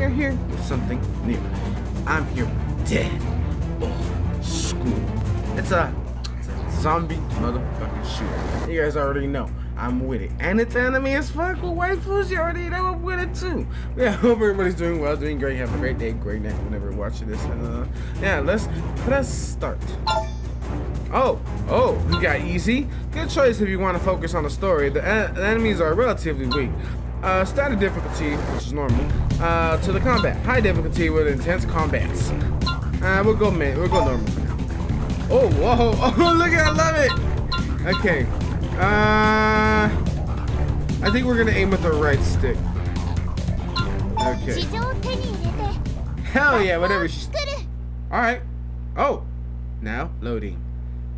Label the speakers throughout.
Speaker 1: we're here with something new. I'm here Dead or School. It's a, it's a zombie motherfucking shooter. You guys already know. I'm with it. And it's anime as fuck with waifus. You already know I'm with it too. Yeah, hope everybody's doing well, doing great. Have a great day, great night whenever you're watching this. Uh, yeah, let's let's start. Oh, oh, we got easy. Good choice if you want to focus on the story. The, uh, the enemies are relatively weak. Uh, started difficulty, which is normal, uh, to the combat. High difficulty with intense combats. Uh, we'll go mid, we'll go normal for now. Oh, whoa, oh, look at, I love it. Okay, uh, I think we're gonna aim with the right stick. Okay. Hell yeah, whatever. All right. Oh, now loading.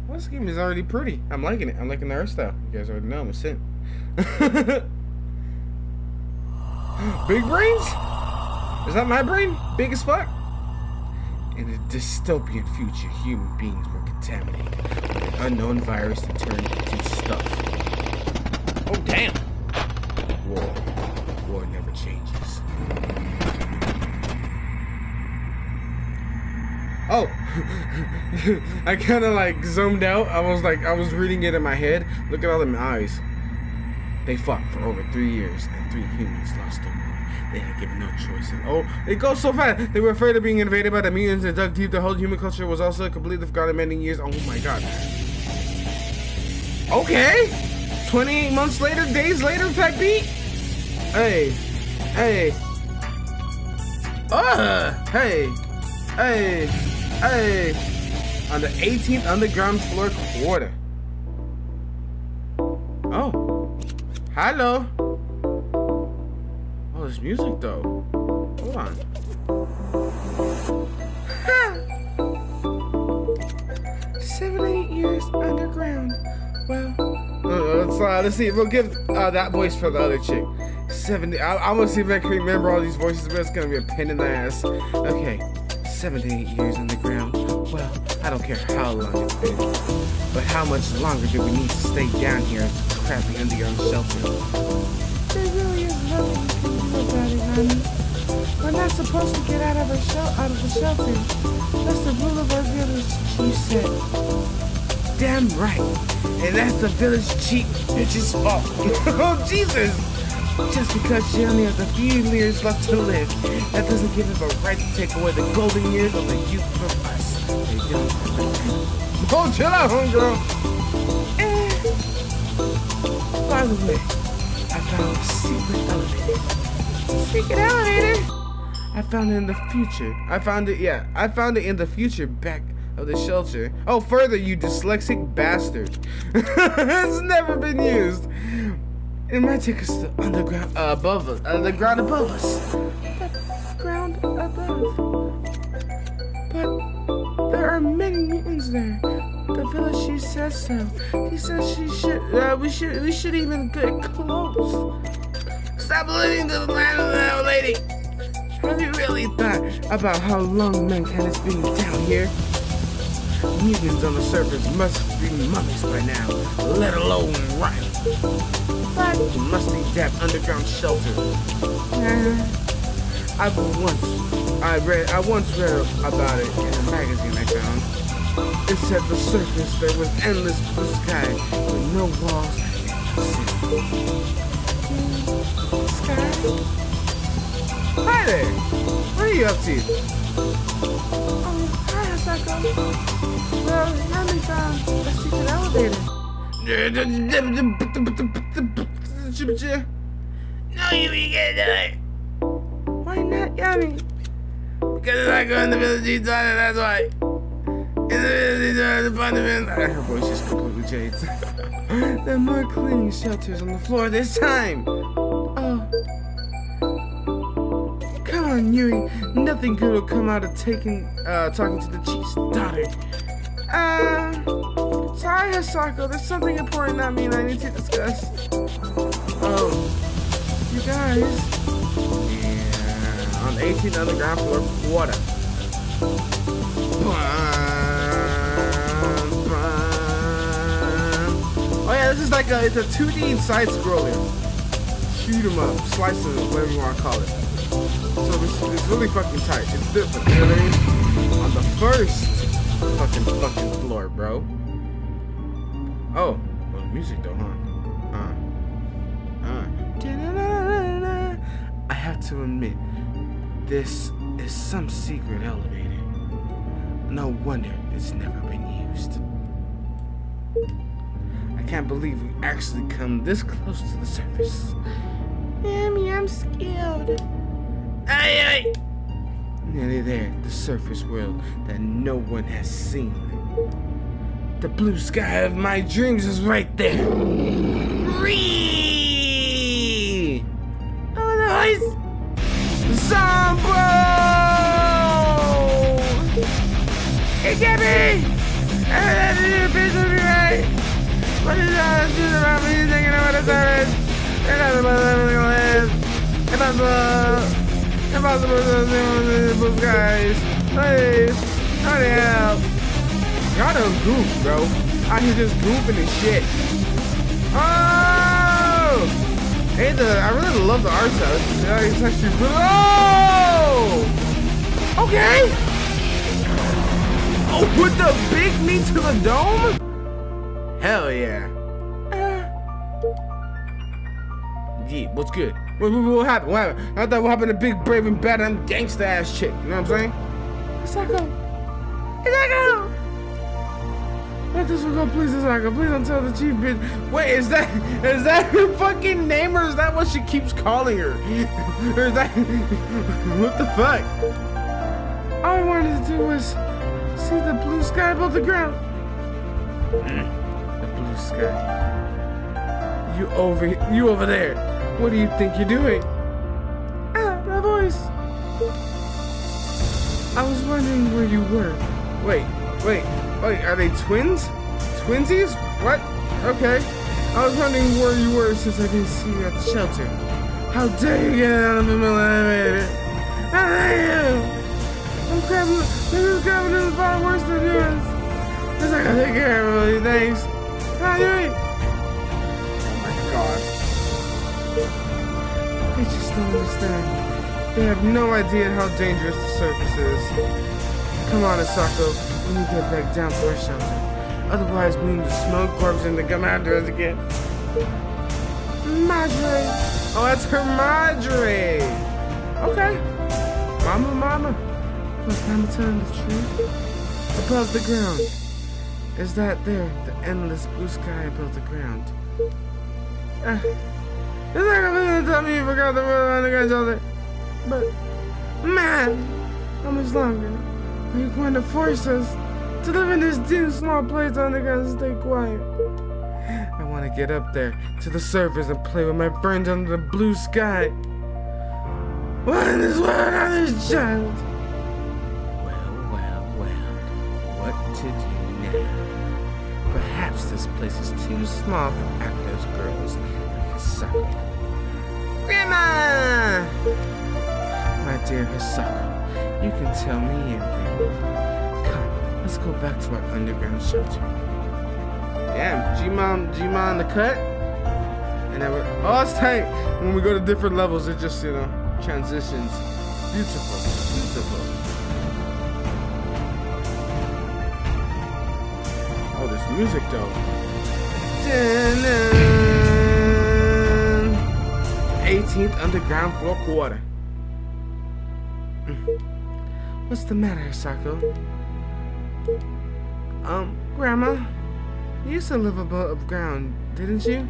Speaker 1: Well, this game is already pretty. I'm liking it. I'm liking the art style. You guys already know I'm a sin. Big brains? Is that my brain? Big as fuck? In a dystopian future, human beings were contaminated an unknown virus that turned into stuff. Oh, damn. War. War never changes. Oh, I kind of like zoomed out. I was like, I was reading it in my head. Look at all the eyes. They fought for over three years, and three humans lost the war. They had given no choice. And, oh, it goes so fast. They were afraid of being invaded by the mutants and dug deep. The whole human culture was also completely forgotten many years. Oh my god. Okay. 28 months later, days later type beat. Hey. Hey. Uh. Hey. Hey. Hey. On the 18th underground floor quarter. Hello. Oh, this music though. Hold on. Seven, eight years underground. Well, uh, let's, uh, let's see. We'll give uh, that voice for the other chick. 70. I, I'm gonna see if I can remember all these voices, but it's gonna be a pain in the ass. Okay, seven eight years underground. Well, I don't care how long it's been, but how much longer do we need to stay down here in this crappy underground shelter?
Speaker 2: There really is nothing you can do about it, honey. We're not supposed to get out of our shel out of the shelter. That's the rule of our village, you said.
Speaker 1: Damn right. And that's the village chief bitch's fault. oh, Jesus! Just because she only has a few years left to live, that doesn't give him a right to take away the golden years of the youth from us. They don't. Oh, chill out, homegirl. I found secret elevator.
Speaker 2: Secret elevator?
Speaker 1: I found it in the future. I found it, yeah. I found it in the future back of the shelter. Oh, further, you dyslexic bastard. it's never been used. It might take us to underground uh, above us, uh, the ground above us.
Speaker 2: The ground above. But there are many mutants there. The village she says so. He says she should. Uh, we should. We should even get close.
Speaker 1: Stop believing the man of old lady. Have you really thought about how long mankind has been down here? Mutants on the surface must be mummies by now, let alone rot.
Speaker 2: But
Speaker 1: must be that underground shelter.
Speaker 2: uh,
Speaker 1: I've once I read I once read about it in a magazine I found. It said the surface there was endless blue sky with no walls
Speaker 2: Sky.
Speaker 1: Hi there! What are you up to?
Speaker 2: Oh, hi, Hisako. Well, Yami found a secret elevator.
Speaker 1: No, you ain't gonna do it.
Speaker 2: Why not Yami?
Speaker 1: Because it's not going to village each that's why. Her voice just completely changed. there are more cleaning shelters on the floor this time.
Speaker 2: Oh,
Speaker 1: Come on, Yuri. Nothing good will come out of taking, uh, talking to the chief's daughter.
Speaker 2: uh, sorry, Hisako. There's something important I mean I need to discuss.
Speaker 1: Oh,
Speaker 2: You guys,
Speaker 1: yeah. On the 18th underground floor, water. Oh this is like a, it's a 2D side scroller. Shoot 'em up, slice 'em, whatever you want to call it. So so it's, it's really fucking tight. It's different, you know what I mean? On the first fucking fucking floor, bro. Oh, well, music though, huh? Uh, uh. I have to admit, this is some secret elevator. No wonder it's never been used. I can't believe we actually come this close to the surface.
Speaker 2: Mommy, I'm scared.
Speaker 1: Aye, aye! Nearly there, the surface world that no one has seen. The blue sky of my dreams is right there. Ree!
Speaker 2: Oh, nice.
Speaker 1: Zombo!
Speaker 2: It! What is about me thinking about live. Impossible. Impossible to see the blue skies. Please. Hurry help.
Speaker 1: Y'all done goof, bro. Just goofing shit. Oh! Hey, the I really love the art style. It's, it's actually really. Oh! Okay. Oh, with the big meat to the dome? Hell yeah. Yeah, what's good? What, what, what happened? What happened? I thought what happened to big, brave, and bad and gangsta ass chick. You know what I'm saying?
Speaker 2: Sako. Sako. Let this one go, please, Sako. Please don't tell the chief bitch.
Speaker 1: Wait, is that is that her fucking name or is that what she keeps calling her? or is that what the fuck?
Speaker 2: All I wanted to do was see the blue sky above the ground.
Speaker 1: Mm, blue. You over you over there. What do you think you're doing?
Speaker 2: Ah, that voice.
Speaker 1: I was wondering where you were. Wait, wait, wait, are they twins? Twinsies? What? Okay. I was wondering where you were since I didn't see you at the shelter. How dare you get out of the middle of the? How dare you? I'm grabbing, this is grabbing in the bottom worse than yours. Like I take care of everybody, thanks. How? Oh my god. They just don't understand. They have no idea how dangerous the surface is. Come on, Hisako. We need to get back down to our shelter. Otherwise, we need to smell corpse and the come again.
Speaker 2: Madre.
Speaker 1: Oh, that's her Madre. Okay. Mama, mama.
Speaker 2: Was Mama telling the truth?
Speaker 1: Above the ground. Is that there, the endless blue sky above the ground? Uh, it's like I'm gonna tell me you forgot the word on the shoulder. But, man, how much longer are you going to force us to live in this dim, small place on the ground and stay quiet? I want to get up there to the surface and play with my friends under the blue sky. What in this world are this child? Well, well, well, what to do? Perhaps this place is too small for actors girls Hisako. Grandma! My dear Hisako, you can tell me anything. Come, let's go back to our underground shelter. Damn, G-Mom, G-Mom the cut? And then we're, oh, it's tight. When we go to different levels, it just, you know, transitions. Beautiful, beautiful. Music though. Dun-dun. 18th underground floor quarter. Mm. What's the matter, Hisako? Um, Grandma, you used to live above ground, didn't you?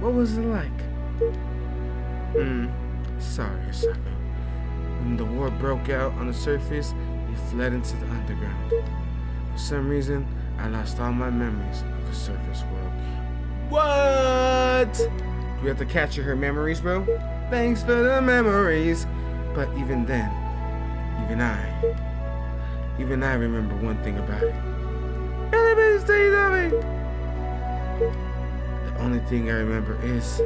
Speaker 1: What was it like? Hmm, sorry, Hisako. When the war broke out on the surface, we fled into the underground. For some reason, I lost all my memories of the surface world. What? Do we have to capture her memories, bro? Thanks for the memories. But even then, even I, even I remember one thing about it. Elevator stays on. The only thing I remember is,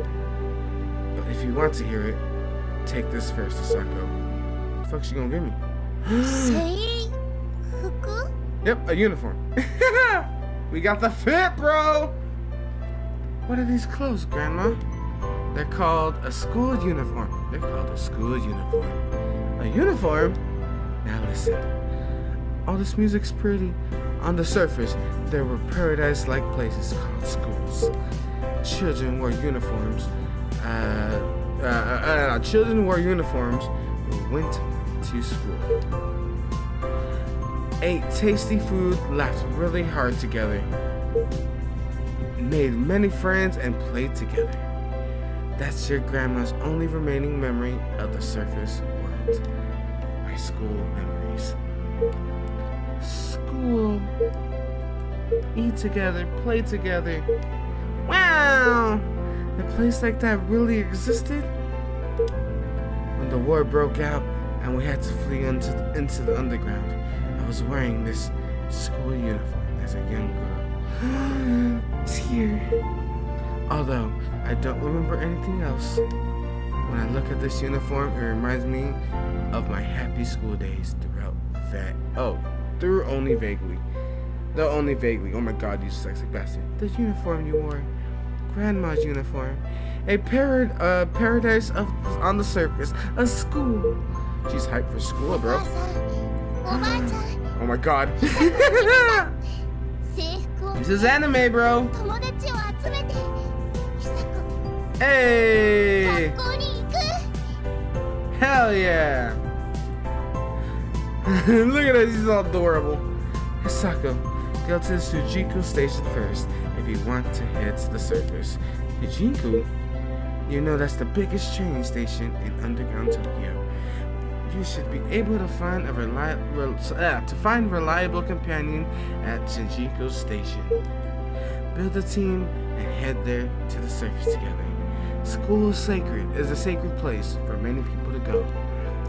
Speaker 1: but if you want to hear it, take this first, Hisako. What the fuck she gonna give me? Yep, a uniform. we got the fit, bro. What are these clothes, Grandma? They're called a school uniform. They're called a school uniform. A uniform? Now listen. All this music's pretty. On the surface, there were paradise-like places called schools. Children wore uniforms. Uh, uh, uh, uh, children wore uniforms and went to school. Ate tasty food, laughed really hard together, made many friends, and played together. That's your grandma's only remaining memory of the surface world. My school memories. School. Eat together, play together. Wow! A place like that really existed? When the war broke out and we had to flee into the, into the underground, was wearing this school uniform as a young girl. it's here. Although I don't remember anything else, when I look at this uniform, it reminds me of my happy school days throughout that. Oh, through only vaguely. Though only vaguely. Oh my god, you sexy bastard. The uniform you wore. Grandma's uniform. A parad uh, paradise of on the surface. A school. She's hyped for school,
Speaker 3: お
Speaker 1: bro my god. this is anime, bro. Hey! Hell yeah! Look at this, he's all adorable. Hisako, go to the Shinjuku station first if you want to head to the surface. Shinjuku? You know that's the biggest train station in underground Tokyo. You should be able to find a reliable uh, to find reliable companion at Shinjuku station. Build a team and head there to the surface together. School is sacred is a sacred place for many people to go.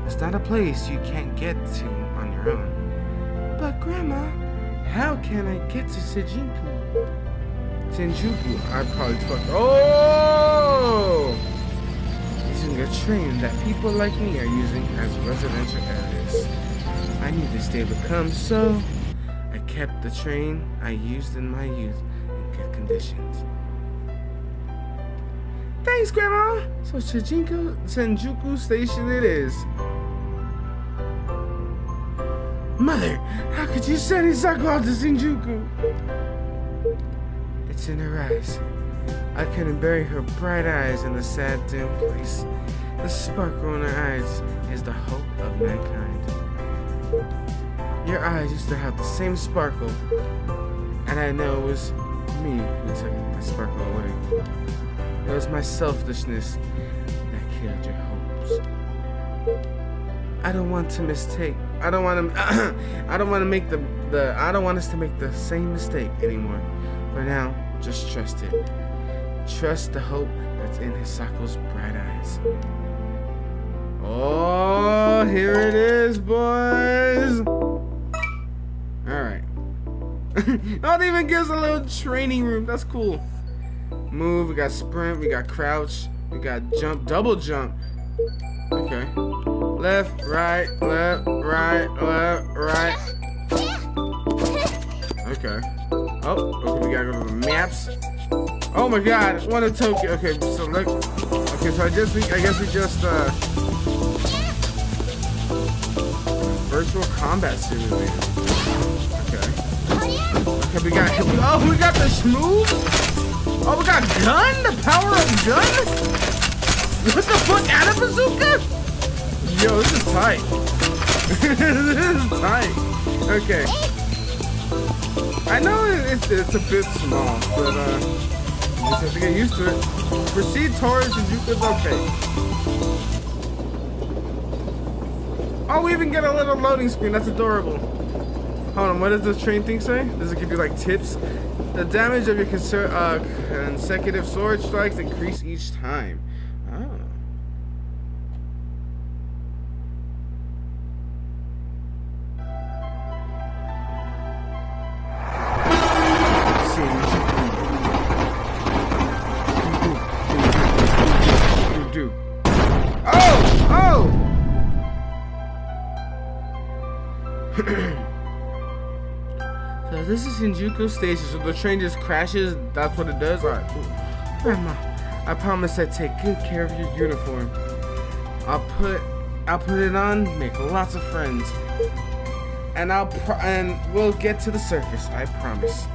Speaker 1: It's not a place you can't get to on your own. But Grandma, how can I get to Shinjuku? Shinjuku, I probably fucked. Oh! A train that people like me are using as residential areas. I knew this day would come, so I kept the train I used in my youth in good conditions. Thanks, Grandma. So Shinjuku, Shinjuku Station it is. Mother, how could you send Hisako out to Shinjuku? It's in her eyes. I couldn't bury her bright eyes in the sad, dim place. The sparkle in her eyes is the hope of mankind. Your eyes used to have the same sparkle, and I know it was me who took my sparkle away. It was my selfishness that killed your hopes. I don't want to mistake. I don't want to. I don't want to make the the. I don't want us to make the same mistake anymore. For now, just trust it. Trust the hope that's in Hisako's bright eyes. Oh, here it is, boys. All right. oh, they even gives a little training room. That's cool. Move. We got sprint. We got crouch. We got jump. Double jump. Okay. Left, right, left, right, left, right. Okay. Oh, okay, we gotta go to the maps. Oh my god, one of Tokyo. Okay, so look. Okay, so I just, I guess we just, uh, virtual combat simulator. Okay. Okay, we got, oh, we got the smooth. Oh, we got gun, the power of gun. What the fuck, out of bazooka? Yo, this is tight. this is tight. Okay. I know it's, it's a bit small, but uh, just have to get used to it. Proceed towards Shinjuku's okay. Oh, we even get a little loading screen. That's adorable. Hold on, what does this train thing say? Does it give you like tips? The damage of your uh, consecutive sword strikes increase each time. Shinjuku Station, so the train just crashes, that's what it does? Cool. Grandma, I promise I take good care of your uniform. I'll put I'll put it on, make lots of friends. And I'll and we'll get to the surface, I promise.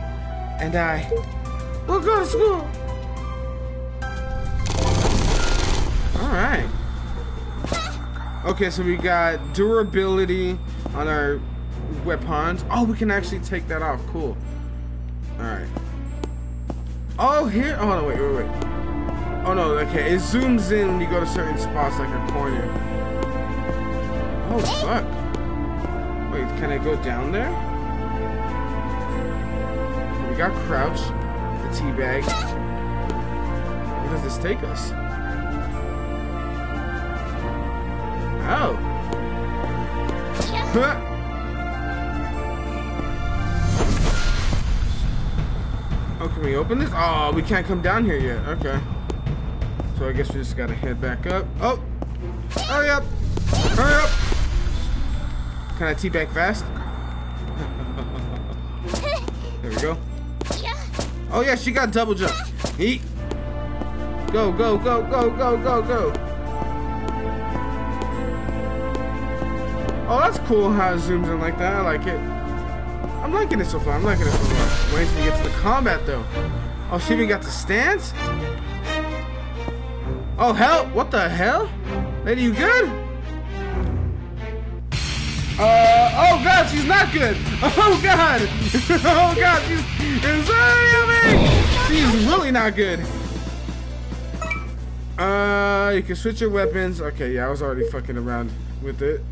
Speaker 1: And I will go to school. All right. Okay, so we got durability on our weapons. Oh, we can actually take that off. Cool. All right. Oh, here. Oh, no, wait, wait, wait. Oh no, okay. It zooms in when you go to certain spots, like a corner. Oh fuck. Wait, can I go down there? Okay, we got crouch, the tea bag. Where does this take us? Oh. Huh. Can we open this? Oh, we can't come down here yet. Okay. So I guess we just gotta head back up. Oh! Hurry up! Hurry up! Can I teabag fast? there we go. Oh yeah, she got double jump. Eat. Go, go, go, go, go, go, go. Oh, that's cool how it zooms in like that. I like it. I'm liking it so far. I'm liking it so far. Wait till we get to the combat though. Oh, she even got the stance? Oh, hell. What the hell? Lady, you good? Uh, oh god, she's not good. Oh god. oh god, she's, she's really not good. Uh, you can switch your weapons. Okay, yeah, I was already fucking around with it.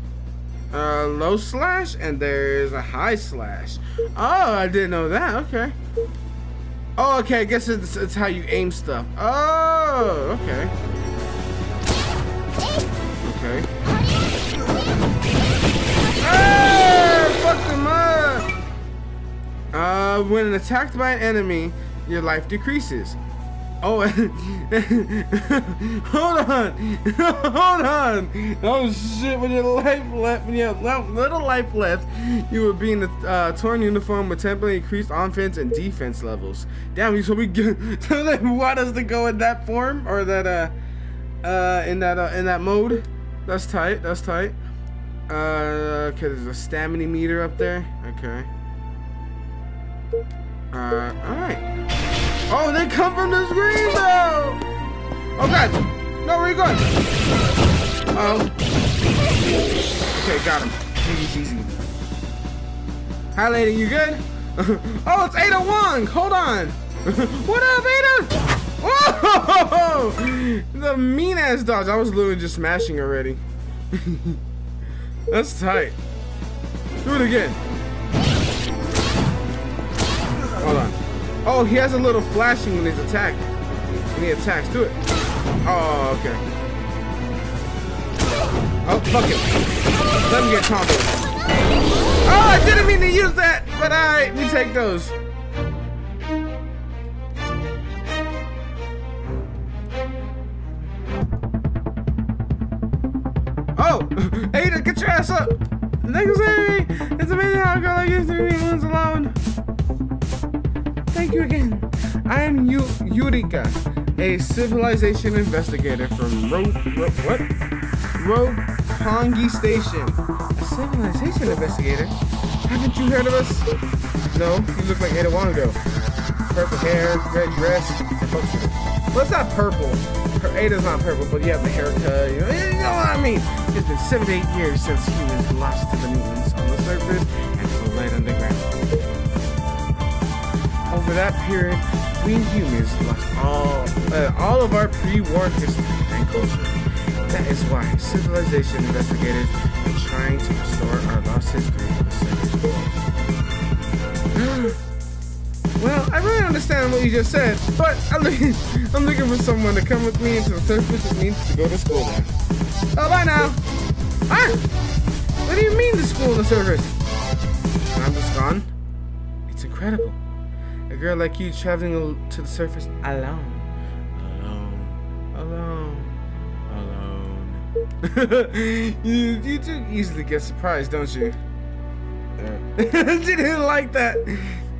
Speaker 1: Uh, low slash, and there's a high slash. Oh, I didn't know that. Okay. Oh, okay, I guess it's, it's how you aim stuff. Oh, okay. Okay. Ah, fucked him up. Uh, when attacked by an enemy, your life decreases. Oh, hold on, hold on. Oh shit! When your life left, when you have little life left, you would be in the uh, torn uniform with temporarily increased offense and defense levels. Damn, so we get, so they want us to go in that form or that uh, uh, in that uh, in that mode. That's tight. That's tight. Uh, okay, there's a stamina meter up there. Okay. Uh, all right. Oh, they come from the screen though. Oh god. No, where you going? Oh. Okay, got him. Easy, easy. Hi, lady. You good? oh, it's Ada Wong. Hold on. what up, Ada? Whoa! The mean ass dodge. I was literally just smashing already. That's tight. Do it again. Hold on. Oh, he has a little flashing when he's attacked. When he attacks. Do it. Oh, okay. Oh, fuck it. Let him get combo. Oh, I didn't mean to use that, but alright, we take those. Oh, Ada, get your ass up. Thanks, Amy. It's amazing how a girl like you three months alone. Thank you again. I'm Yu Yurika, a civilization investigator from Ro, Ro what? Roppongi Station. A civilization investigator? Haven't you heard of us? No, you look like Ada Wongo. Purple hair, red dress, and. Well, it's not purple. Her Ada's not purple, but you have the haircut. You know, you know what I mean? It's been seven to eight years since humans lost to the mutants on the surface that period, we humans lost all uh, all of our pre-war history and culture. That is why civilization investigators are trying to restore our lost history the. Well, I really understand what you just said, but I'm looking, I'm looking for someone to come with me into the surface with me to go to school now. Oh, bye now. Ah! What do you mean the school the surface? I'm just gone? It's incredible. A girl like you traveling to the surface alone. Alone. Alone. Alone. you, you do easily get surprised, don't you? She didn't like that.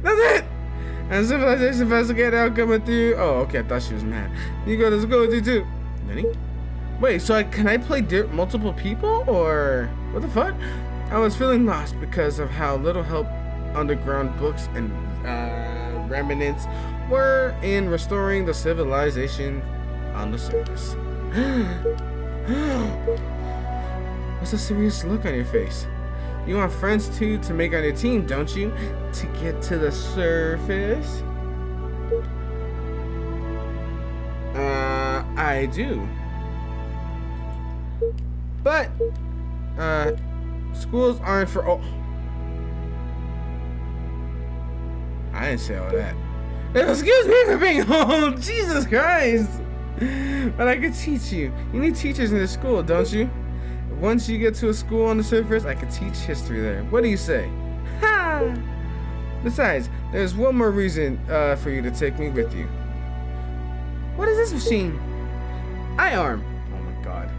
Speaker 1: That's it. And civilization investigator out with you. Oh, okay. I thought she was mad. You go to school with you too. Nani? Wait, so I, can I play multiple people or what the fuck? I was feeling lost because of how little help underground books and uh, remnants were in restoring the civilization on the surface. What's a serious look on your face? You want friends too to make on your team, don't you? To get to the surface? Uh, I do. But, uh, schools aren't for all. I didn't say all that. Excuse me for being old. Jesus Christ. But I could teach you. You need teachers in the school, don't you? Once you get to a school on the surface, I could teach history there. What do you say? Ha! Besides, there's one more reason uh, for you to take me with you. What is this machine? Eye arm. Oh my god.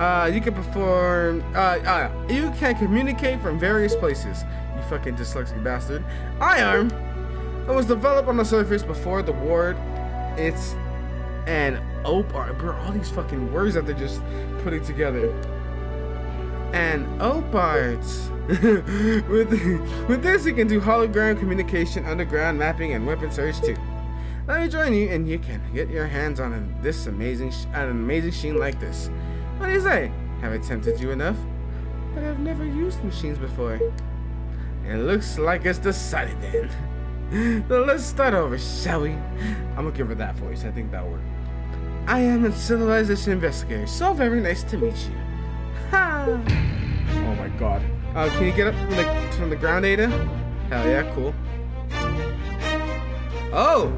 Speaker 1: Uh, you can perform. Uh, uh, you can communicate from various places. You fucking dyslexic bastard. Eye arm. It was developed on the surface before the war. It's an opar. Bro, all these fucking words that they're just putting together. And oparts. with with this, you can do hologram communication, underground mapping, and weapon search too. Let me join you, and you can get your hands on this amazing, an amazing machine like this. What do you say? Have I tempted you enough? But I've never used machines before. It looks like it's decided then. so let's start over, shall we? I'm gonna give her that voice. I think that'll work. I am a civilization investigator. So very nice to meet you. Ha! Oh my god. Uh, can you get up from the from the ground, Ada? Hell yeah, cool. Oh!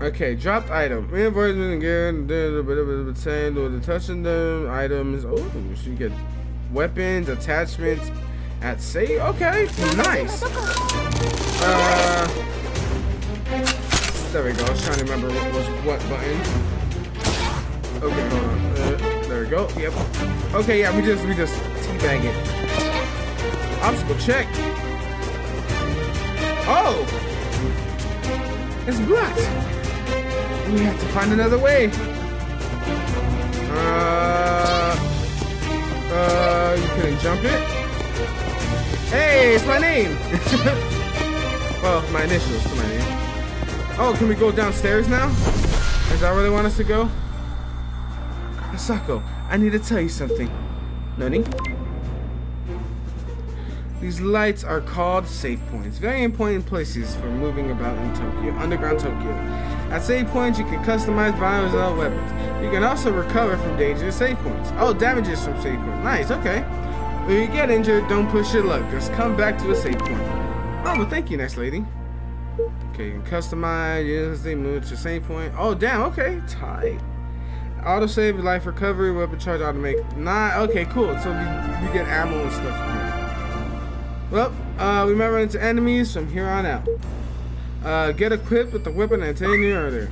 Speaker 1: Okay, dropped item. Reinforcement again, There's a bit of saying with the touching them items. Oh, so you get weapons, attachments at say. Okay, nice. Uh, there we go. I was trying to remember what was what button. Okay, hold on. Uh, there we go. Yep. Okay, yeah, we just we just teabag it. Obstacle check. Oh, it's blocked. We have to find another way. Uh, uh, you couldn't jump it. Hey, it's my name. well, my initials to my name. Oh, can we go downstairs now? Is that where they want us to go? Hisako, I need to tell you something. Nani? These lights are called save points. Very important places for moving about in Tokyo, underground Tokyo. At save points, you can customize violence and weapons. You can also recover from dangerous save points. Oh, damages from save points. Nice, okay. When you get injured, don't push your luck. Just come back to a save point. Oh, well, thank you, nice lady. Okay, you can customize, yes, they move to the same point. Oh, damn, okay, tight. Auto save, life recovery, weapon charge, automatic. Nah, okay, cool. So we, we get ammo and stuff here. Well, uh, we might run into enemies from here on out. Uh, get equipped with the weapon and told you earlier.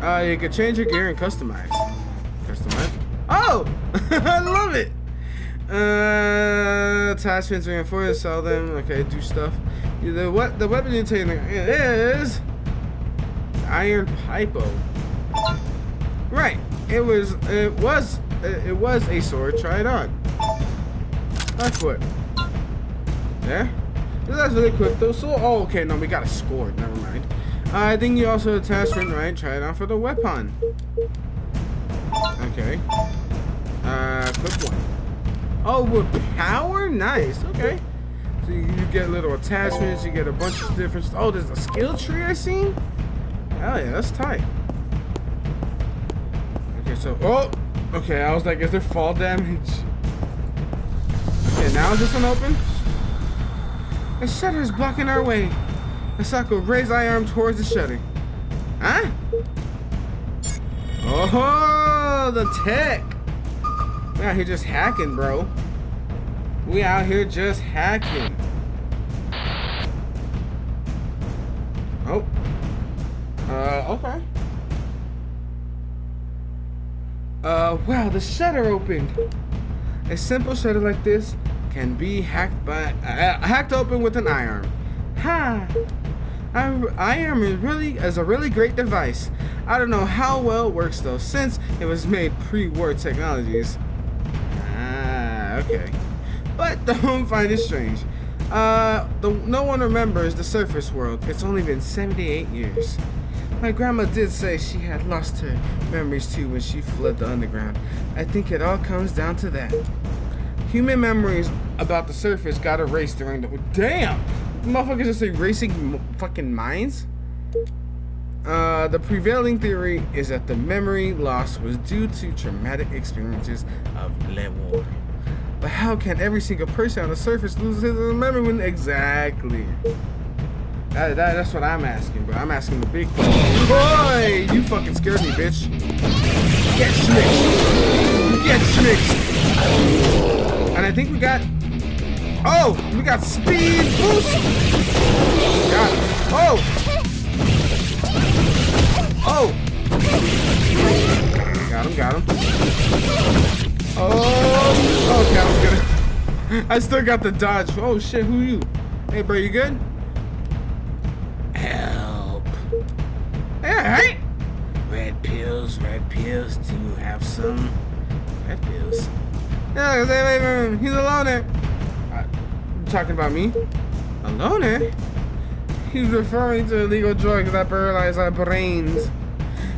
Speaker 1: Uh, you can change your gear and customize. Customize. Oh! I love it! Uh, attachments reinforced, sell them. Okay, do stuff. The what? The weapon you're taking is iron pipo. Right. It was. It was. It was a sword. Try it on. That's what. Yeah. That's really quick though. So, oh, okay. No, we got a score. Never mind. Uh, I think you also attachment, right? Try it on for the weapon. Okay. Uh, quick one. Oh, with power? Nice. Okay. So you, get little attachments. You get a bunch of different. Oh, there's a skill tree I seen. Hell yeah, that's tight. Okay, so oh, okay. I was like, is there fall damage? Okay, now is this one open? The shutter is blocking our way. Hisako, raise eye arm towards the shutter. Huh? Oh, the tech. We out here just hacking, bro. We out here just hacking. Oh. Uh, okay. Uh, wow, the shutter opened. A simple shutter like this can be hacked by uh, hacked open with an iron. Ha! I, I am really is a really great device. I don't know how well it works though, since it was made pre-war technologies. Okay. But the home find is strange. Uh, the, no one remembers the surface world. It's only been 78 years. My grandma did say she had lost her memories too when she fled the underground. I think it all comes down to that. Human memories about the surface got erased during the. Damn! Motherfuckers just erasing fucking minds? Uh, the prevailing theory is that the memory loss was due to traumatic experiences of Le War. But how can every single person on the surface lose his memory when exactly? That, that, that's what I'm asking, bro. I'm asking the big question. Boy, you fucking scared me, bitch. Get schmixed. Get schmixed. And I think we got. Oh, we got speed boost. I still got the dodge. Oh shit, who you? Hey, bro, you good? Help. Hey, Red pills, red pills. Do you have some red pills? Yeah, wait, wait, wait, wait. he's a loner. Uh, you talking about me? A loner? He's referring to illegal drugs that paralyze our brains.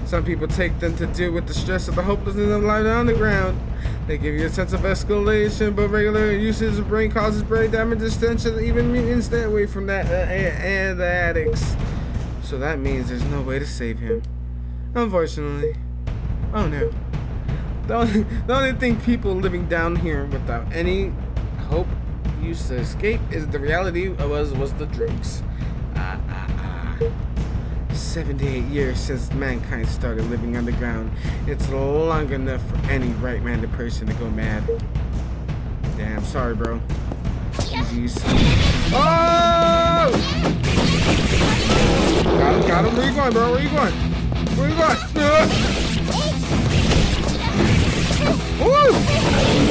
Speaker 1: Some people take them to deal with the stress of the hopelessness of life underground. They give you a sense of escalation, but regular usage of brain causes brain damage, extension, even mutants stay away from that uh, and the addicts. So that means there's no way to save him. Unfortunately. Oh no. The only, the only thing people living down here without any hope used to escape is the reality was was the drugs. Ah ah ah. 78 years since mankind started living underground. It's long enough for any right-minded person to go mad. Damn, sorry, bro. GG's. Oh! Got him, got him. Where you going, bro? Where you going? Where you going? Uh! Woo!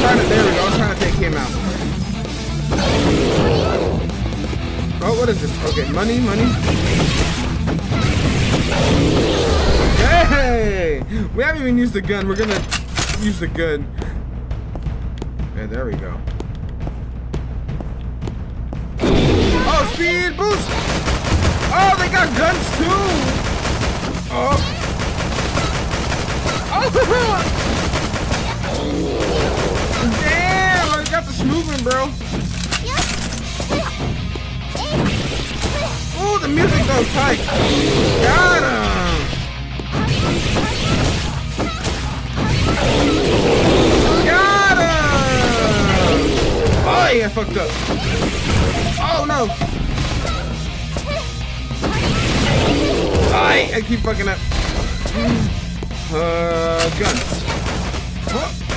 Speaker 1: Trying to, there we go, I'm trying to take him out. Oh, what is this? Okay, money, money. Hey! We haven't even used the gun. We're gonna use the gun. Okay, there we go. Oh, speed boost! Oh, they got guns too! Oh! Oh! Damn, I got the moving, bro. Oh, the music goes tight. Got him. Got him. Oh, yeah, fucked up. Oh, no. I, I keep fucking up. Uh, gun. Oh.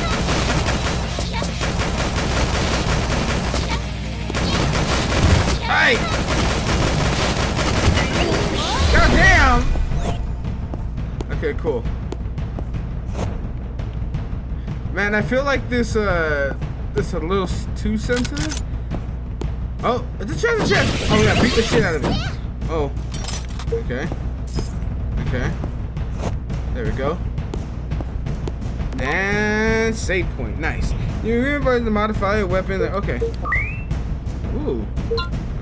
Speaker 1: Okay, cool. Man, I feel like this, uh, this a little too sensitive. Oh, it's a treasure chest! Oh, yeah, beat the shit out of it. Oh. Okay. Okay. There we go. And save point. Nice. You remember modify a weapon. Okay. Ooh.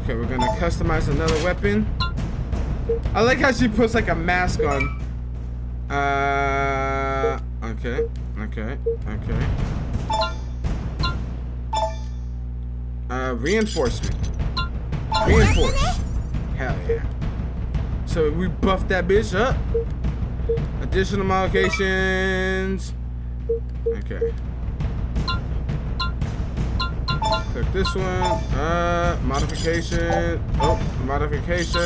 Speaker 1: Okay, we're gonna customize another weapon. I like how she puts like a mask on. Uh, okay, okay, okay. Uh, reinforcement. Reinforce. Hell yeah. So we buff that bitch up. Additional modifications. Okay. Click this one. Uh, modification. Oh, modification.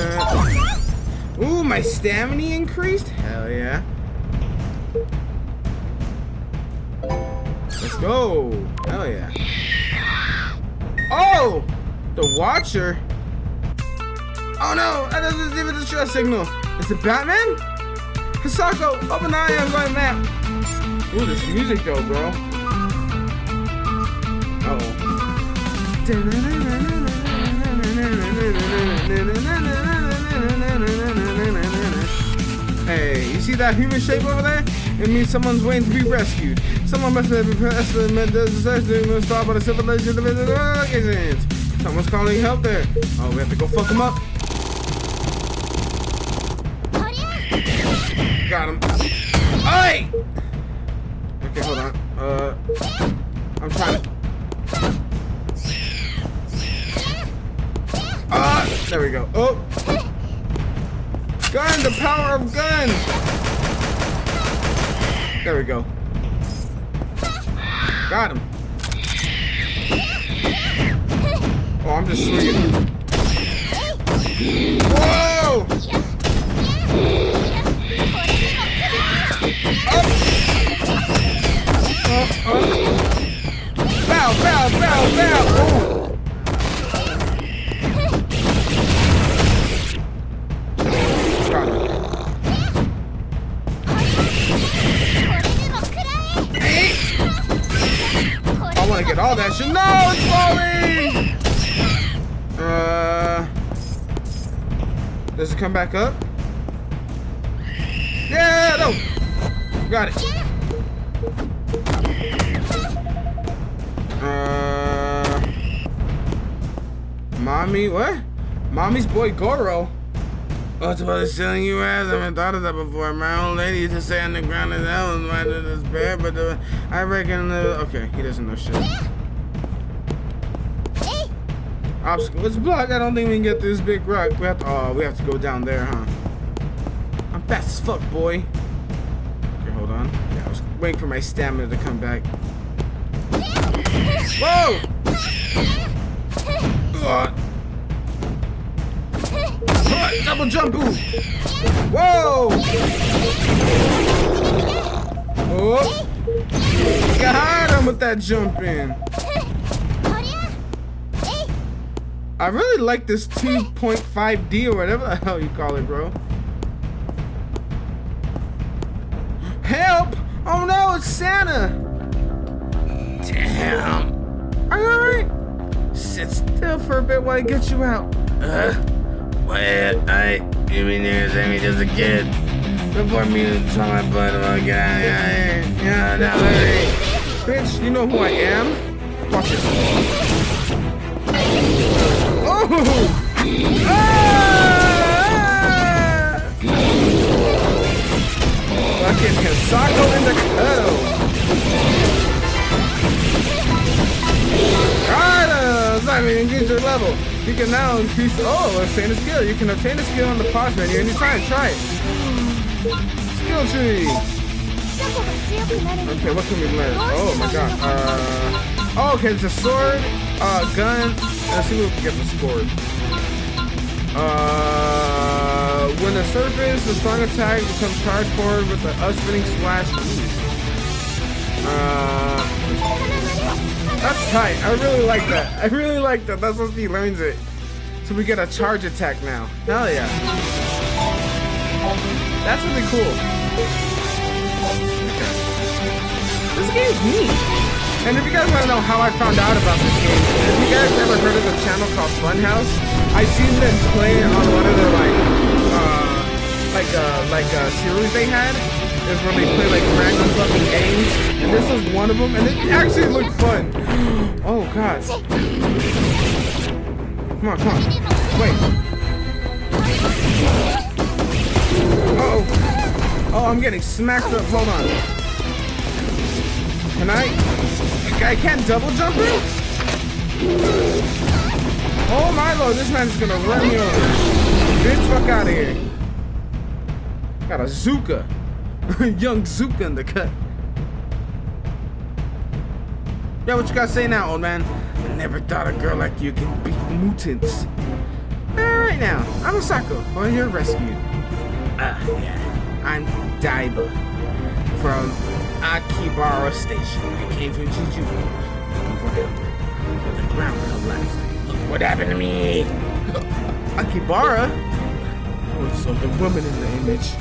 Speaker 1: Ooh, my stamina increased? Hell yeah. Go. Hell yeah. Oh! The Watcher? Oh no! That doesn't it a distress signal. Is it Batman? Hisako, open eye, I'm going map. Ooh, this music though, bro. Uh-oh. Hey, you see that human shape over there? It means someone's waiting to be rescued. Someone must have meant the disaster was stopped by the civilization of the Someone's calling help there. Oh, we have to go fuck him up. Got him. Hey! Okay, hold on. Uh, I'm trying to. Ah, there we go. Oh, gun! The power of gun! There we go. Got him. Oh, I'm just swinging. Whoa! Come back up? Yeah, no. Got it. Uh, mommy, what? Mommy's boy Goro. What's about the selling you ass? I haven't thought of that before. My old lady used to say on the ground and why did this bear, but uh, I reckon uh, okay, he doesn't know shit. Obstacle. It's blocked. I don't think we can get this big rock. We have to oh we have to go down there, huh? I'm fast as fuck, boy. Okay, hold on. Yeah, I was waiting for my stamina to come back. Whoa! Ugh. Double jump! Whoa! Oh! Got him with that jump in. I really like this 2.5D or whatever the hell you call it, bro. Help! Oh no, it's Santa! Damn. Are you alright? Sit still for a bit while I get you out. Uh, what? I, you mean you're saying me just a kid? Before me to tell my butt about get out of here. Yeah, no, hey. Bitch, you know who I am? Watch this. Fucking Hisako in the cuddle. Got him! Simon, increase your level. You can now increase. Oh, obtain a skill. You can obtain a skill on the pause menu anytime. Try it. Skill tree. Okay, what can we learn? Oh my god. Uh, oh, okay, it's a sword, uh, gun. Let's see what we get the score. Uh, when the surface, the strong attack becomes charged forward with a spinning slash. Uh, that's tight. I really like that. I really like that. That's what he learns it. So we get a charge attack now. Hell yeah. That's really cool. This game's neat. And if you guys want to know how I found out about this game, if you guys ever heard of a channel called Funhaus, I seen them play on one of their like, uh, like uh, like uh, series they had. Is where they play like random fucking games, and this was one of them, and it actually looked fun. Oh god. Come on, come on. Wait. Uh oh. Oh, I'm getting smacked up. Hold on. Can I? I can't double jump it? Oh my lord, this man's gonna run me over. Bitch, fuck out of here. Got a Zuka. Young Zuka in the cut. Yeah, what you gotta say now, old man? I never thought a girl like you could beat mutants. Alright now, I'm Hisako, on your rescue. Ah, uh, yeah. I'm Daiba from Akibara Station. I came from Juju looking for help. The ground collapsed. Look what happened to me. Akibara? Oh so the woman in the image.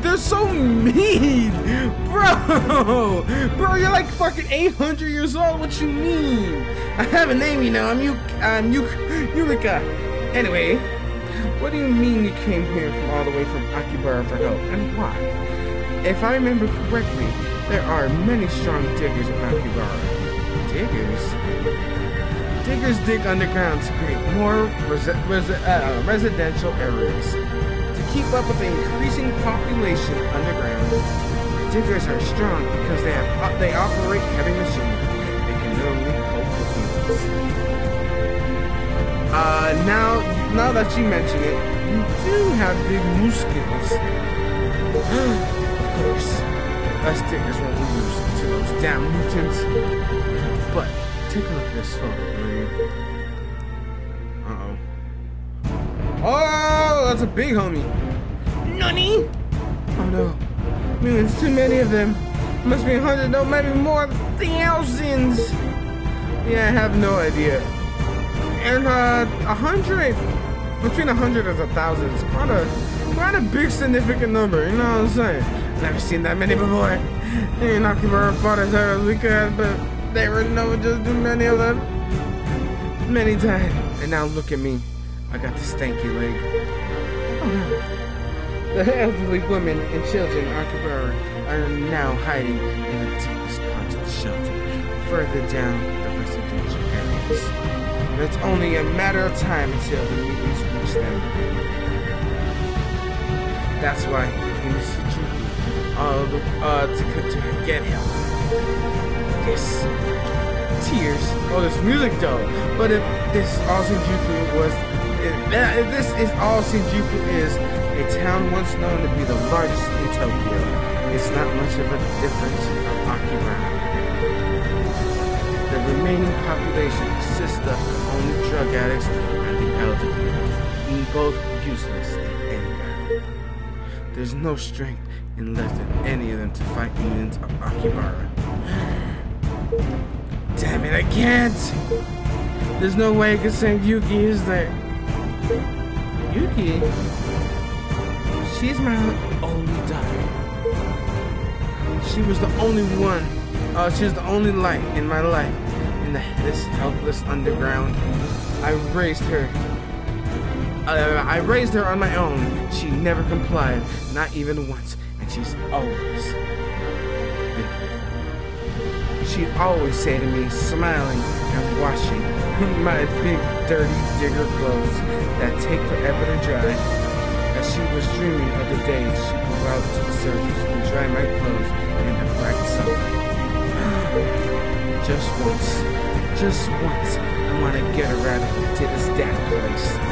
Speaker 1: They're so mean, bro. Bro, you're like fucking 800 years old. What you mean? I have a name, you know. I'm you. I'm you. Yurika. Anyway, what do you mean you came here from all the way from Akibara for help, and why? If I remember correctly, there are many strong diggers in Akibara. Diggers? Diggers dig underground to create more resi resi uh, residential areas. To keep up with the increasing population underground, diggers are strong because they have they operate heavy machinery. They can literally cope with humans. Uh, now, now that you mention it, you do have big of course, us diggers won't lose to those damn mutants. But take a look at this photo, you? Uh-oh. Oh, that's a big homie. Nani? Oh no. Man, it's too many of them. Must be a hundred, no, maybe more thousands. Yeah, I have no idea. And uh, a hundred, between a hundred and a thousand is quite a, quite a big significant number. You know what I'm saying? Never seen that many before. Ain't not keep fought as hard as we could, but they were no just too many of them. Many died, and now look at me. I got the stanky leg. The elderly women and children in are now hiding in the deepest parts of the shelter, further down the residential areas. And it's only a matter of time until the mutants reach them. That's why he Shinjuku, uh, uh, to, to get him. This tears. Oh, this music though. But if this all Shinjuku was, if, this is all Shinjuku is, a town once known to be the largest in Tokyo, it's not much of a difference from Akibara. The remaining population consists of only drug addicts and the elderly, both useless. There's no strength in less than any of them to fight mutants of Akibara. Damn it, I can't! There's no way I can send Yuki, is there? Yuki? She's my only daughter. She was the only one. Uh, she was the only light in my life. In the, this helpless underground. I raised her. Uh, I raised her on my own. She never complied, not even once, and she's always been She'd always say to me, smiling and washing my big, dirty digger clothes that take forever to dry. As she was dreaming of the days she could go out to the surface and dry my clothes in the bright sunlight. just once, just once, I want to get her out of this damn place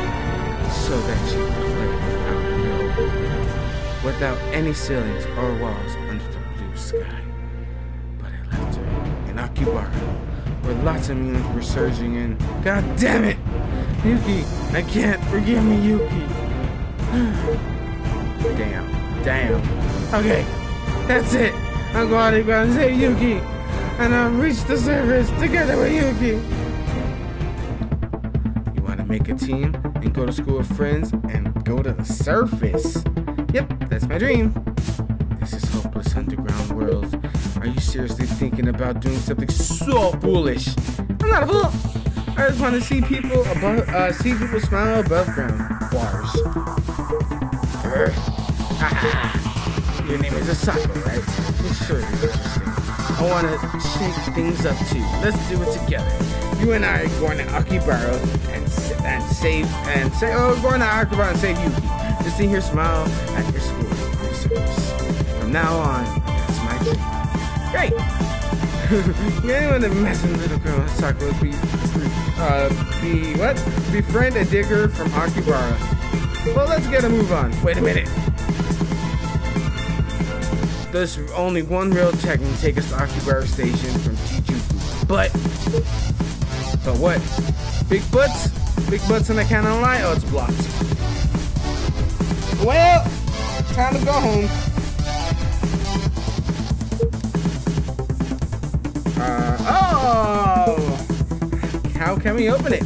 Speaker 1: so that she can play out in the open without any ceilings or walls under the blue sky. But I left her in Akibara, where lots of mutants were surging in. God damn it! Yuki, I can't. Forgive me, Yuki. damn, damn. Okay, that's it. I'm going to go and save Yuki. And I'll reach the surface together with Yuki. You want to make a team and go to school with friends and go to the surface? Yep, that's my dream. This is hopeless underground world. Are you seriously thinking about doing something so foolish? I'm not a fool. I just want to see people above, uh, see people smile above ground. Bars. Ha. Your name is Hisako, right? It sure interesting. I want to shake things up too. Let's do it together. You and I are going to Akibara and and save and say oh we're going to Akibara and save Yuki. Just see her smile at your school. From now on, that's my dream. Great. Anyone that messing with little girl would be uh be what? Befriend a digger from Akibara. Well, let's get a move on. Wait a minute. There's only one rail check can take us to Akibara Station from Shinjuku. But, but what? Big butts? Big butts in the cannon line? Oh, it's blocked. Well, time to go home. Uh, oh! How can we open it?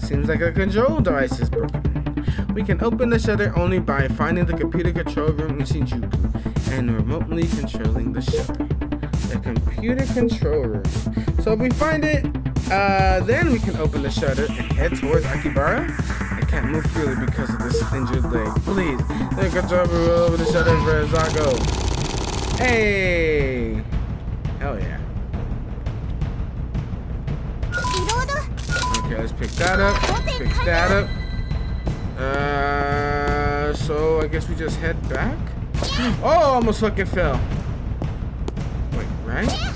Speaker 1: Seems like a control device is broken. We can open the shutter only by finding the computer control room in Shinjuku and remotely controlling the shutter. The computer control room. So if we find it, uh, then we can open the shutter and head towards Akibara. I can't move freely because of this injured leg. Please, the controller will over the shutter for Zago. Hey! Hell yeah. Okay, let's pick that up. Pick that up. Uh, so I guess we just head back. Oh, almost fucking fell. Wait, right?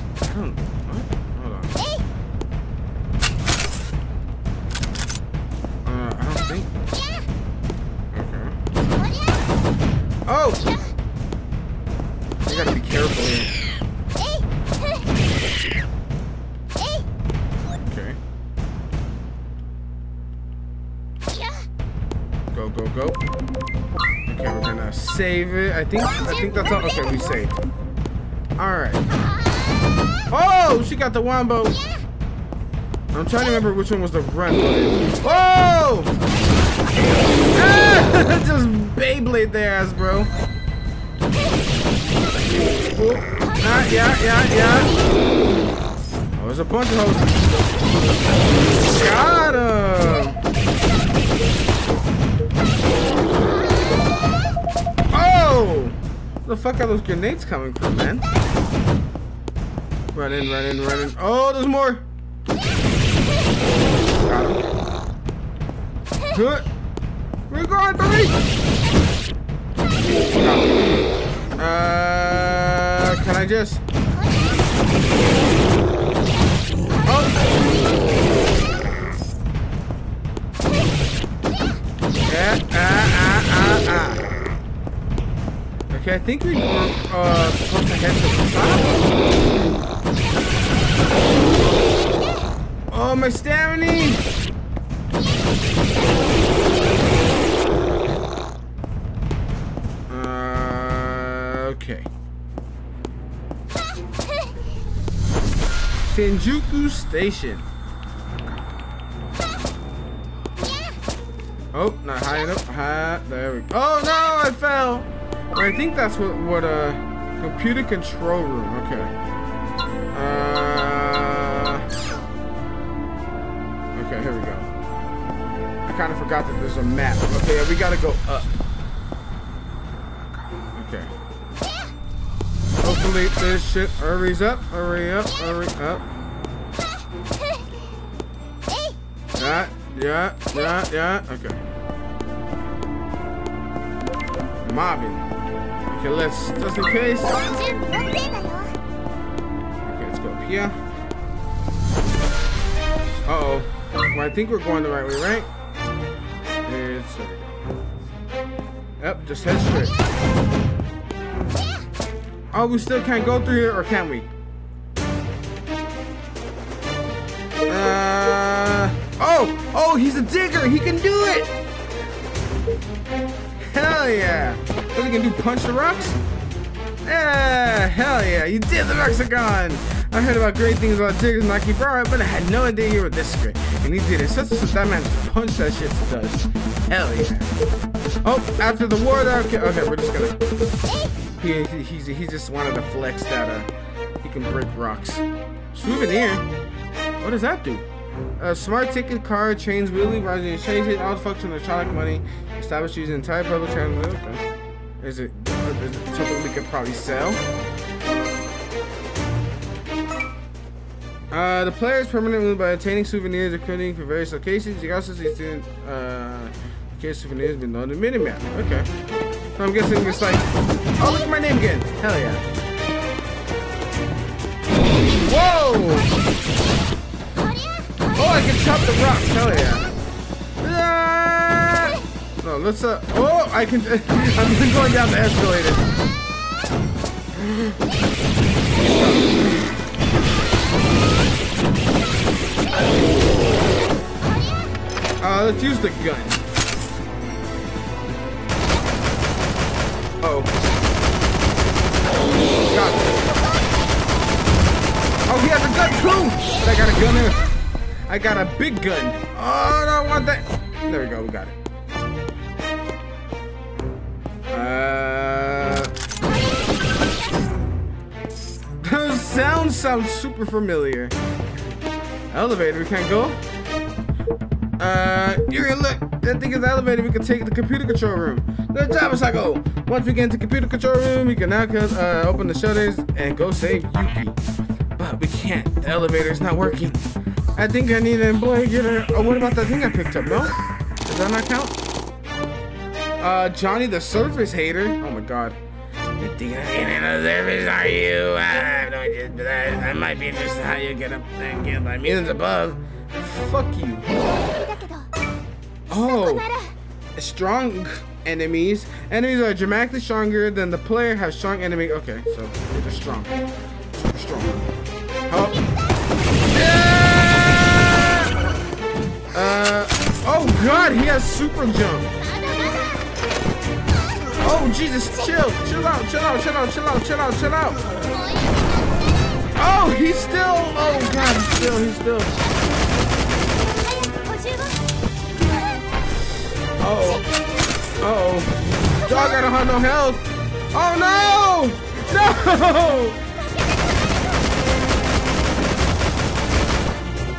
Speaker 1: I think. I think that's all. Okay, we saved. All right. Oh, she got the wombo. I'm trying to remember which one was the run button. Oh! Ah, just Beyblade their ass, bro. Ah, yeah, yeah, yeah. Oh, there's a bunch of hoes. Got him. The fuck are those grenades coming from, man? Run in, run in, run in. Oh, there's more. Got him. Good. We're going, baby. Uh, can I just? Oh. Ah, ah, ah, ah. Okay, I think we were uh, supposed to head to the top. Oh, my stamina! Uh, okay. Shinjuku Station. Oh, not high enough. High. There we go. Oh no, I fell. I think that's what what uh computer control room. Okay. Uh. Okay, here we go. I kind of forgot that there's a map. Okay, we gotta go up. Okay. Hopefully this shit hurries up. Hurry up. Hurry up. Yeah, yeah, yeah, yeah. Okay. Mobbing. Okay, let's, just in case. Okay, let's go up here. Uh-oh. Well, I think we're going the right way, right? It's, uh, Yep, just head straight. Oh, we still can't go through here, or can we? Uh, oh, oh, he's a digger. He can do it. Hell yeah. What he can do? Punch the rocks? Yeah, hell yeah, you did the Mexicon! I heard about great things about Diggers and Akibara, but I had no idea you were this great. And he did it. Such as that man punched that shit to dust. Hell yeah. Oh, after the war, that okay, okay, we're just gonna. He, he, he's just wanted to flex that uh, he can break rocks. Souvenir? What does that do? A smart ticket card, trains wheelie, rising exchange rate, all function electronic money, established using entire public transit. Is it, is it something we could probably sell? Uh, the player is permanently by obtaining souvenirs according for various locations. You also see student, uh, case souvenirs been on the minimap. Okay. So I'm guessing it's like, oh, look at my name again. Hell yeah. Whoa! Oh, I can chop the rocks. Hell yeah. Ah! No, let's uh. Oh, I can. I'm going down the escalator. Uh, let's use the gun. Uh oh. Got. Oh, he has a gun too! But I got a gun there. I got a big gun. Oh, I don't want that. There we go, we got it. Uh, Those sounds sound super familiar. Elevator, we can't go? Uh, you're gonna look. I think it's elevated. We can take the computer control room. Good job, Psycho. Oh, once we get into computer control room, we can now uh, open the shutters and go save Yuki. But we can't. The elevator is not working. I think I need an employee. Get her. Oh, uh, what about that thing I picked up? No, does that not count? Uh, Johnny the Surface Hater. Oh my god. You think I ain't in the surface, are you? Uh, I have no idea, but I, I might be interested in how you get up and get my mutants above. Fuck you. Oh. Strong enemies. Enemies are dramatically stronger than the player has strong enemy. Okay, so they're strong. Strong. Help. Yeah! Uh, oh god, he has super jump. Oh Jesus, chill, chill out, chill out, chill out, chill out, chill out, chill out. Oh, he's still. Oh god, he's still, he's still.
Speaker 3: 55
Speaker 1: Oh. Uh-oh. Dog got a no health. Oh no! No!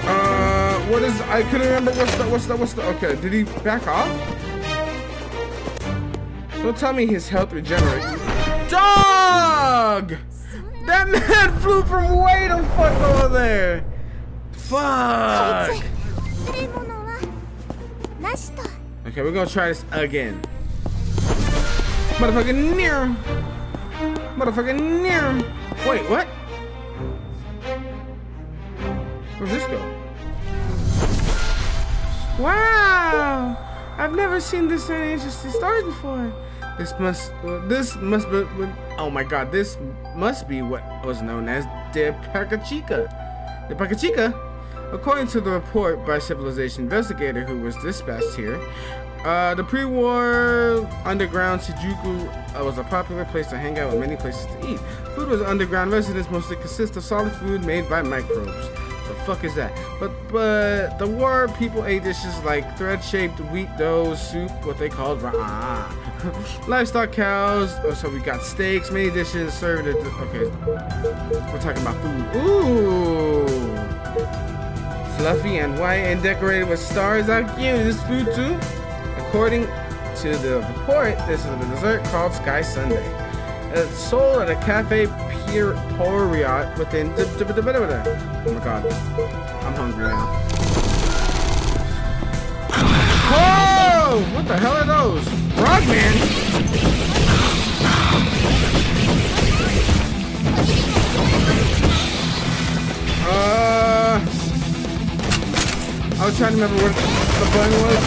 Speaker 1: Uh, what is? I couldn't remember. What's the? What's the? What's the? Okay, did he back off? Don't tell me his health regenerates. Dog! That man flew from way the fuck over there! Fuck! Okay, we're gonna try this again. Motherfucking near him! Motherfucking near him! Wait, what? Where's this go? Wow! I've never seen this many interesting stars before. This must, uh, this must be, oh my god, this must be what was known as the Pacachica. The Pacachica, according to the report by Civilization investigator who was dispatched here, uh, the pre-war underground Shinjuku uh, was a popular place to hang out with many places to eat. Food was underground residents mostly consist of solid food made by microbes. Fuck is that? But but the war people ate dishes like thread-shaped wheat dough soup, what they called ah. livestock cows. Oh, so we got steaks, many dishes served at. Okay, we're talking about food. Ooh, fluffy and white and decorated with stars. How cute is this food too? According to the report, this is a dessert called Sky Sunday. It's sold at a cafe Pier Poriot within. Oh my god, I'm hungry now. Whoa! What the hell are those? Frogman? Uh, I was trying to remember what the button was.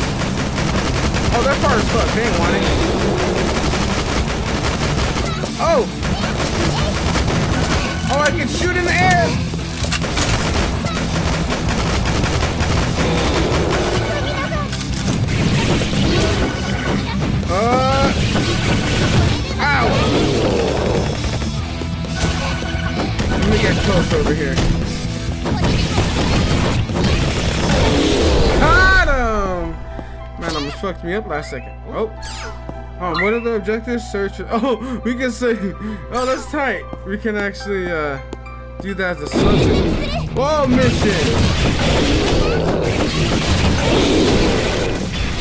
Speaker 1: Oh, that far as fuck. They ain't want it. Oh! Oh, I can shoot in the air! Uh, ow! Let me get close over here. Got him! Man, almost fucked me up last second. Oh. Um, what are the objectives? Search. Oh, we can say. Oh, that's tight. We can actually uh, do that as a subject. Whoa, mission!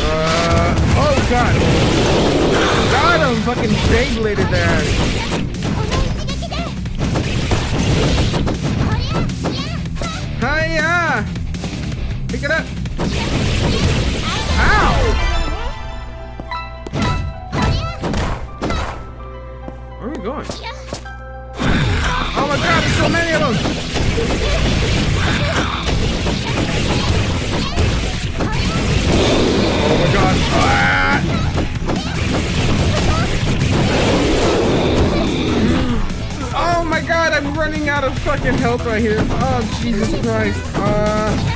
Speaker 1: Uh, oh god! Got him! Fucking Beybladed there. Hiya! Pick it up! Ow! We going? Oh my god, there's so many of them! Oh my god. Ah! Oh my god, I'm running out of fucking health right here. Oh, Jesus Christ. Uh...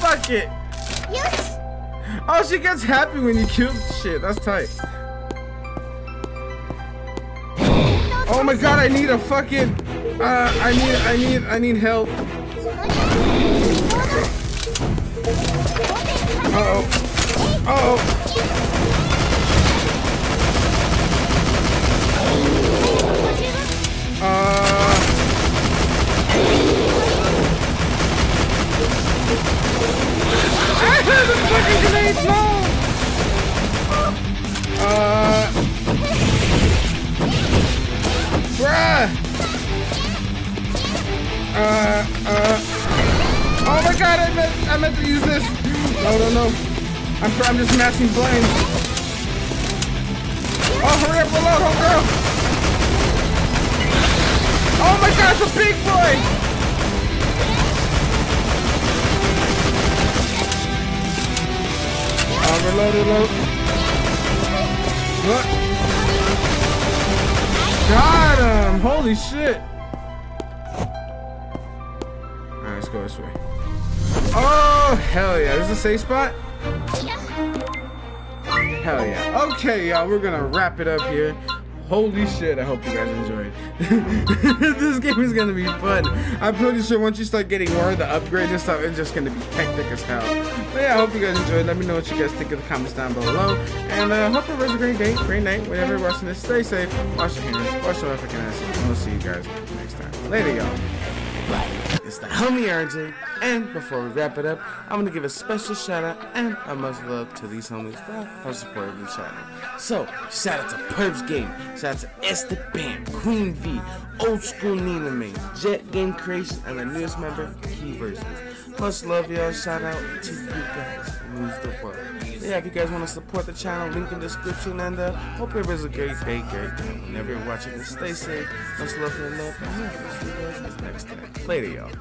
Speaker 1: Fuck it. Oh, she gets happy when you kill shit. That's tight. Oh my god, I need a fucking... Uh, I need, I need, I need help. Uh-oh. Uh-oh. Uh... I have a fucking grenade! Uh. Oh my god, I meant, I meant to use this! No, no, no. I'm, I'm just matching blame. Oh, hurry up, reload, homegirl! Oh my god, it's a big boy! Oh, reload, reload. What? Got him! Holy shit! Alright, let's go this way. Oh, hell yeah. This is a safe spot? Hell yeah. Okay, y'all, we're gonna wrap it up here. Holy shit, I hope you guys enjoyed. this game is gonna be fun. I'm pretty sure once you start getting more of the upgrades and stuff, it's just gonna be hectic as hell. But yeah, I hope you guys enjoyed. Let me know what you guys think in the comments down below. And uh, hope was a great day, great night, whenever you're watching this. Stay safe, wash your hands, wash your African ass, and we'll see you guys next time. Later, y'all. Right, it's the homie RJay, and before we wrap it up, I'm gonna give a special shout out and a much love to these homies that have supported the channel. So, shout out to Perbs Game, shout out to Esteban, Queen V, Old School Nina May, Jet Game Creation, and the newest member, Key. Much love, y'all. Shout out to you guys. Lose the world. Yeah, if you guys want to support the channel, link in the description. And uh, hope everybody's a great day, great day. Whenever you're watching this, stay safe. Much love and love. See you guys next time. Later, y'all.